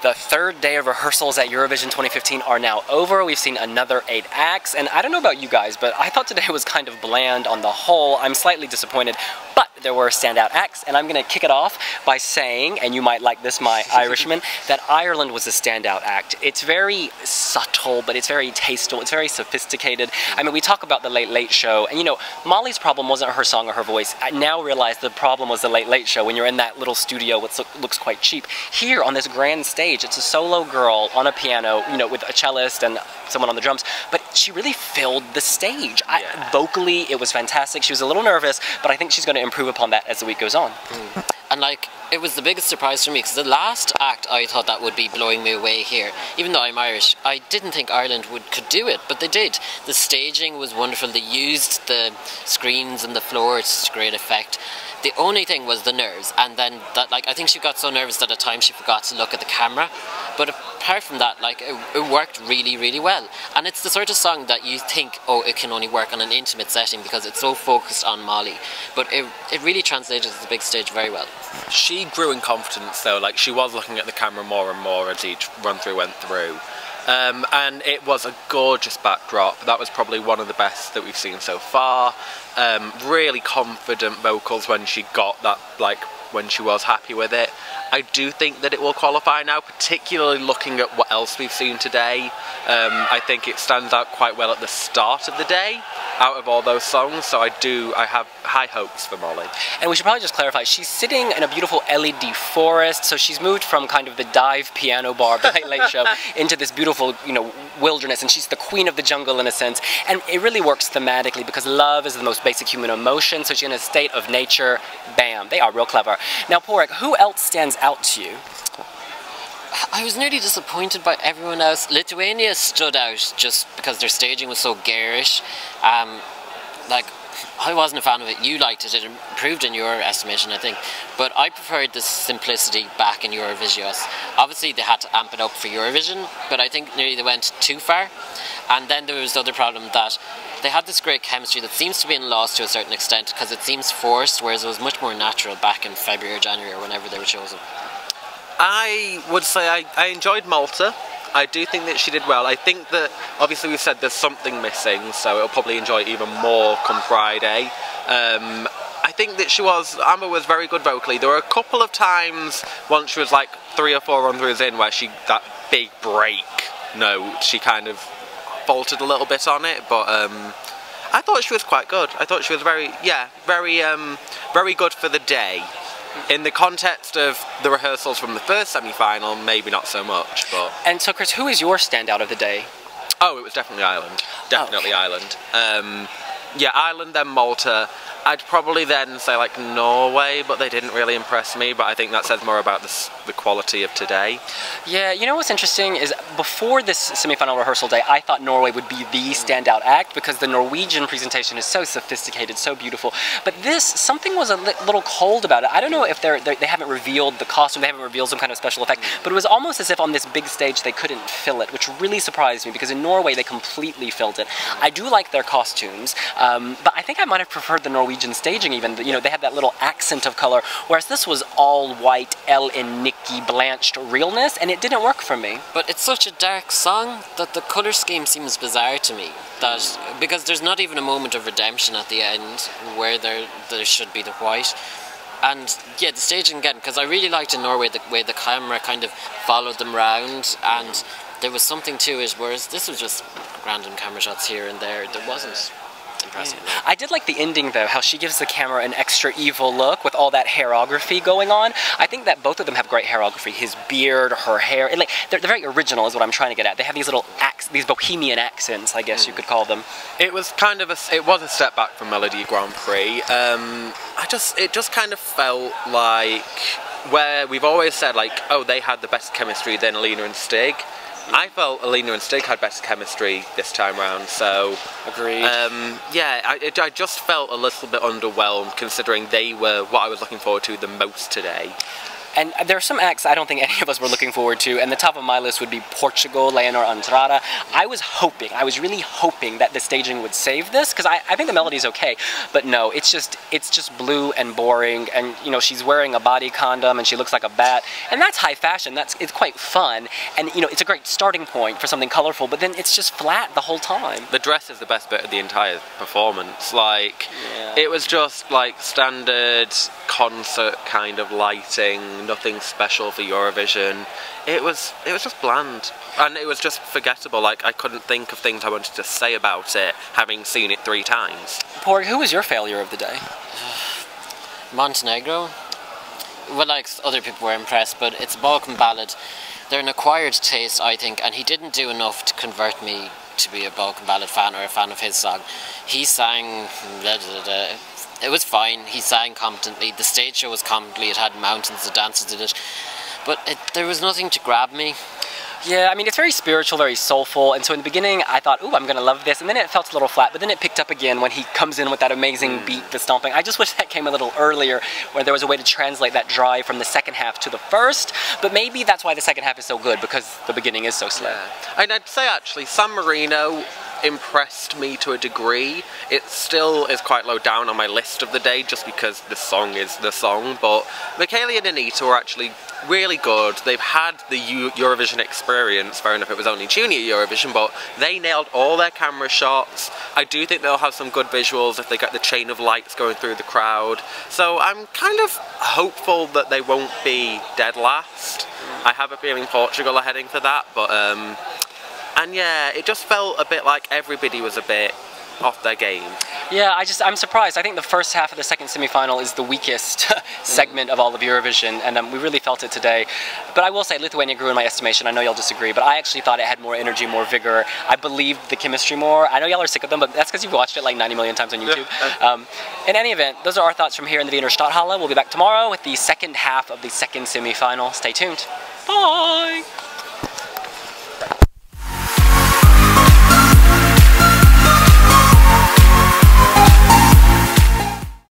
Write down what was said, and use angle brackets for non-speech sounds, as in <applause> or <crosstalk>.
The third day of rehearsals at Eurovision 2015 are now over. We've seen another eight acts, and I don't know about you guys, but I thought today <laughs> was kind of bland on the whole. I'm slightly disappointed, but there were standout acts, and I'm going to kick it off by saying, and you might like this, my <laughs> Irishman, that Ireland was a standout act. It's very subtle, but it's very tasteful, it's very sophisticated. I mean, we talk about the Late Late Show, and you know, Molly's problem wasn't her song or her voice. I now realize the problem was the Late Late Show when you're in that little studio, which looks quite cheap. Here on this grand stage. It's a solo girl on a piano, you know, with a cellist and someone on the drums, but she really filled the stage. I, vocally, it was fantastic. She was a little nervous, but I think she's going to improve upon that as the week goes on. Mm. And like, it was the biggest surprise for me because the last act I thought that would be blowing me away here. Even though I'm Irish, I didn't think Ireland would could do it, but they did. The staging was wonderful. They used the screens and the floor to great effect. The only thing was the nerves, and then that like I think she got so nervous that at times she forgot to look at the camera. But apart from that, like it, it, worked really, really well. And it's the sort of song that you think, oh, it can only work on an intimate setting because it's so focused on Molly. But it, it really translated to the big stage very well. She grew in confidence though, like she was looking at the camera more and more as each run through went through. Um, and it was a gorgeous backdrop. That was probably one of the best that we've seen so far. Um, really confident vocals when she got that, like when she was happy with it. I do think that it will qualify now, particularly looking at what else we've seen today. Um, I think it stands out quite well at the start of the day out of all those songs, so I do, I have high hopes for Molly. And we should probably just clarify, she's sitting in a beautiful LED forest, so she's moved from kind of the dive piano bar Late Late Show <laughs> into this beautiful, you know, wilderness, and she's the queen of the jungle in a sense, and it really works thematically because love is the most basic human emotion, so she's in a state of nature, bam, they are real clever. Now, Padraig, who else stands out to you? I was nearly disappointed by everyone else. Lithuania stood out just because their staging was so garish. Um, like, I wasn't a fan of it. You liked it. It improved in your estimation, I think. But I preferred the simplicity back in Eurovision. Obviously, they had to amp it up for Eurovision, but I think nearly they went too far. And then there was the other problem that they had this great chemistry that seems to be in loss to a certain extent because it seems forced, whereas it was much more natural back in February or January or whenever they were chosen. I would say I, I enjoyed Malta. I do think that she did well. I think that obviously we said there's something missing, so it'll probably enjoy it even more come Friday. Um, I think that she was, Amber was very good vocally. There were a couple of times once she was like three or four run throughs in where she, that big break note, she kind of faltered a little bit on it, but um, I thought she was quite good. I thought she was very, yeah, very, um, very good for the day in the context of the rehearsals from the first semi-final, maybe not so much. But and so, Chris, who is your standout of the day? Oh, it was definitely Ireland. Definitely oh. Ireland. Um, yeah, Ireland, then Malta, I'd probably then say like Norway, but they didn't really impress me. But I think that says more about the, the quality of today. Yeah, you know what's interesting is before this semifinal rehearsal day, I thought Norway would be the standout act because the Norwegian presentation is so sophisticated, so beautiful. But this, something was a li little cold about it. I don't know if they're, they're, they have not revealed the costume, they haven't revealed some kind of special effect, but it was almost as if on this big stage they couldn't fill it, which really surprised me because in Norway they completely filled it. I do like their costumes, um, but I think I might have preferred the Norwegian staging even, you know, they had that little accent of color, whereas this was all white, Ellen, Nikki, blanched realness, and it didn't work for me. But it's such a dark song that the color scheme seems bizarre to me. That because there's not even a moment of redemption at the end where there there should be the white. And yeah, the staging again, because I really liked in Norway the way the camera kind of followed them round and there was something to it, whereas this was just random camera shots here and there. There wasn't impressive. Yeah. I did like the ending though, how she gives the camera an extra evil look with all that hairography going on. I think that both of them have great hairography. His beard, her hair, and like they're, they're very original, is what I'm trying to get at. They have these little acts, these bohemian accents, I guess mm. you could call them. It was kind of a, it was a step back from Melodi Grand Prix. Um, I just, it just kind of felt like where we've always said like, oh, they had the best chemistry than Elina and Stig. I felt Elina and Stig had better chemistry this time round, so... Agreed. Um, yeah, I, I just felt a little bit underwhelmed considering they were what I was looking forward to the most today. And there are some acts I don't think <laughs> any of us were looking forward to, and the top of my list would be Portugal, Leonor Andrade. I was hoping, I was really hoping that the staging would save this, because I, I think the melody's okay, but no, it's just it's just blue and boring, and you know, she's wearing a body condom and she looks like a bat, and that's high fashion, that's it's quite fun, and you know, it's a great starting point for something colorful, but then it's just flat the whole time. The dress is the best bit of the entire performance. Like, Yeah. it was just like standard concert kind of lighting, nothing special for Eurovision. It was it was just bland, and it was just forgettable. Like I couldn't think of things I wanted to say about it, having seen it three times. Padraig, who was your failure of the day? Montenegro. Well, like other people were impressed, but it's a Balkan ballad. They're an acquired taste, I think, and he didn't do enough to convert me to be a Balkan ballad fan or a fan of his song. He sang. da, da, da, da. It was fine. He sang competently. The stage show was competently. It had mountains of dances in it, but it, there was nothing to grab me. Yeah, I mean, it's very spiritual, very soulful, and so in the beginning I thought, ooh, I'm gonna love this, and then it felt a little flat, but then it picked up again when he comes in with that amazing hmm. beat, the stomping. I just wish that came a little earlier, where there was a way to translate that drive from the second half to the first, but maybe that's why the second half is so good, because the beginning is so slow. And I'd say actually, San Marino impressed me to a degree. It still is quite low down on my list of the day just because the song is the song. But Michele and Anita were actually really good. They've had the Eu- Eurovision experience. Fair enough, it was only junior Eurovision, but they nailed all their camera shots. I do think they'll have some good visuals if they get the chain of lights going through the crowd. So I'm kind of hopeful that they won't be dead last. I have a feeling Portugal are heading for that, but um, and yeah, it just felt a bit like everybody was a bit off their game. Yeah, I just I'm surprised. I think the first half of the second semifinal is the weakest <laughs> segment of all of Eurovision, and um, we really felt it today. But I will say Lithuania grew in my estimation. I know y'all disagree, but I actually thought it had more energy, more vigor. I believed the chemistry more. I know y'all are sick of them, but that's because you've watched it like 90 million times on YouTube. Um, in any event, those are our thoughts from here in the Wiener Stadthalle. We'll be back tomorrow with the second half of the second semifinal. Stay tuned. Bye.